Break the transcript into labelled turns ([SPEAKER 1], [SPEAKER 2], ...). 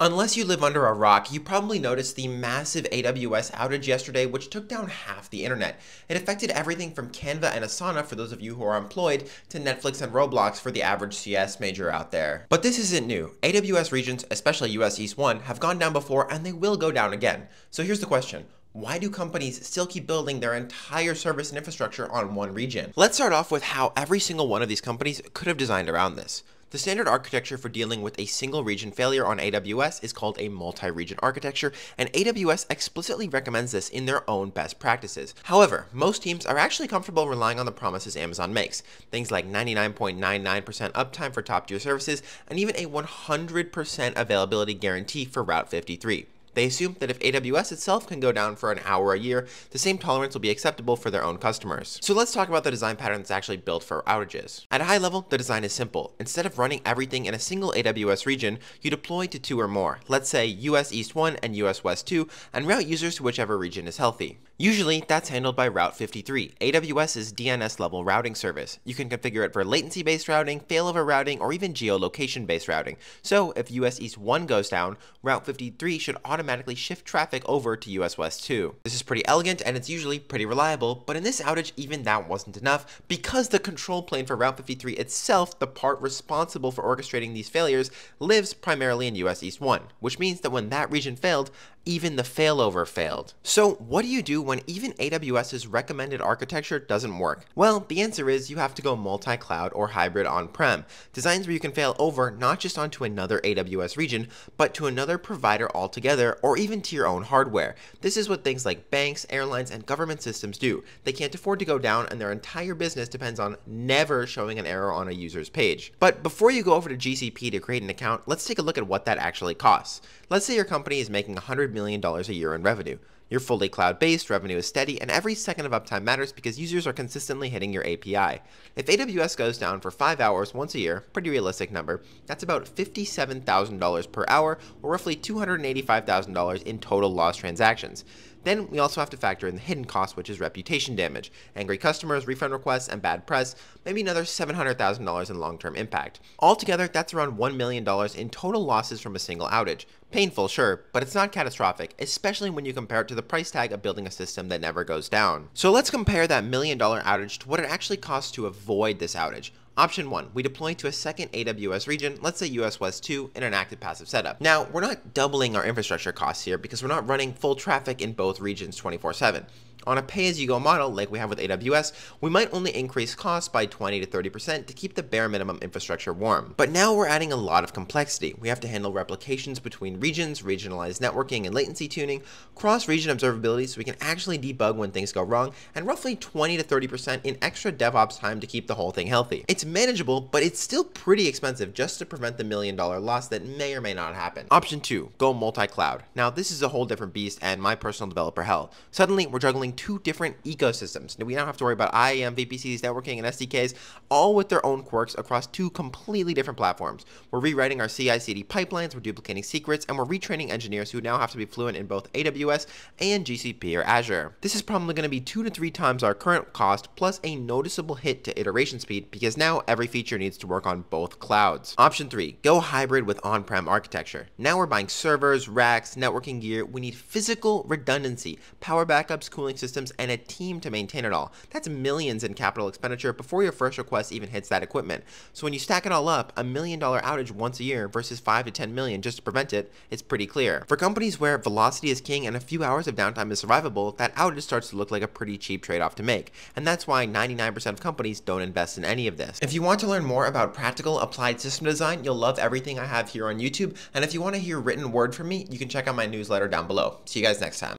[SPEAKER 1] Unless you live under a rock, you probably noticed the massive AWS outage yesterday, which took down half the internet. It affected everything from Canva and Asana for those of you who are employed to Netflix and Roblox for the average CS major out there. But this isn't new. AWS regions, especially US East 1, have gone down before and they will go down again. So here's the question. Why do companies still keep building their entire service and infrastructure on one region? Let's start off with how every single one of these companies could have designed around this. The standard architecture for dealing with a single region failure on AWS is called a multi-region architecture, and AWS explicitly recommends this in their own best practices. However, most teams are actually comfortable relying on the promises Amazon makes, things like 99.99% uptime for top-tier services, and even a 100% availability guarantee for Route 53. They assume that if AWS itself can go down for an hour a year, the same tolerance will be acceptable for their own customers. So let's talk about the design pattern that's actually built for outages. At a high level, the design is simple. Instead of running everything in a single AWS region, you deploy to two or more, let's say US East 1 and US West 2, and route users to whichever region is healthy. Usually, that's handled by Route 53, AWS's DNS level routing service. You can configure it for latency-based routing, failover routing, or even geolocation-based routing. So if US East 1 goes down, Route 53 should automatically shift traffic over to US West 2. This is pretty elegant and it's usually pretty reliable, but in this outage, even that wasn't enough because the control plane for Route 53 itself, the part responsible for orchestrating these failures, lives primarily in US East 1, which means that when that region failed, even the failover failed. So what do you do when even AWS's recommended architecture doesn't work? Well, the answer is you have to go multi-cloud or hybrid on-prem, designs where you can fail over not just onto another AWS region, but to another provider altogether or even to your own hardware. This is what things like banks, airlines, and government systems do. They can't afford to go down and their entire business depends on never showing an error on a user's page. But before you go over to GCP to create an account, let's take a look at what that actually costs. Let's say your company is making $100 million a year in revenue. You're fully cloud-based, revenue is steady, and every second of uptime matters because users are consistently hitting your API. If AWS goes down for 5 hours once a year, pretty realistic number, that's about $57,000 per hour, or roughly $285,000 in total lost transactions. Then we also have to factor in the hidden cost, which is reputation damage, angry customers, refund requests, and bad press, maybe another $700,000 in long-term impact. Altogether, that's around $1 million in total losses from a single outage. Painful, sure, but it's not catastrophic, especially when you compare it to the price tag of building a system that never goes down. So let's compare that million dollar outage to what it actually costs to avoid this outage. Option 1, we deploy to a second AWS region, let's say US West 2, in an active passive setup. Now, we're not doubling our infrastructure costs here because we're not running full traffic in both regions 24-7. On a pay-as-you-go model like we have with AWS, we might only increase costs by 20 to 30% to keep the bare minimum infrastructure warm. But now we're adding a lot of complexity. We have to handle replications between regions, regionalized networking and latency tuning, cross-region observability so we can actually debug when things go wrong, and roughly 20 to 30% in extra DevOps time to keep the whole thing healthy. It's manageable, but it's still pretty expensive just to prevent the million dollar loss that may or may not happen. Option 2, go multi-cloud. Now this is a whole different beast and my personal developer hell. Suddenly we're juggling two different ecosystems. We don't have to worry about IAM, VPCs, networking, and SDKs, all with their own quirks across two completely different platforms. We're rewriting our CI/CD pipelines, we're duplicating secrets, and we're retraining engineers who now have to be fluent in both AWS and GCP or Azure. This is probably going to be two to three times our current cost, plus a noticeable hit to iteration speed because now every feature needs to work on both clouds. Option 3. Go hybrid with on-prem architecture. Now we're buying servers, racks, networking gear. We need physical redundancy, power backups, cooling systems, and a team to maintain it all. That's millions in capital expenditure before your first request even hits that equipment. So when you stack it all up, a million dollar outage once a year versus 5 to 10 million just to prevent it, it's pretty clear. For companies where velocity is king and a few hours of downtime is survivable, that outage starts to look like a pretty cheap trade-off to make. And that's why 99% of companies don't invest in any of this. If you want to learn more about practical applied system design, you'll love everything I have here on YouTube. And if you want to hear written word from me, you can check out my newsletter down below. See you guys next time.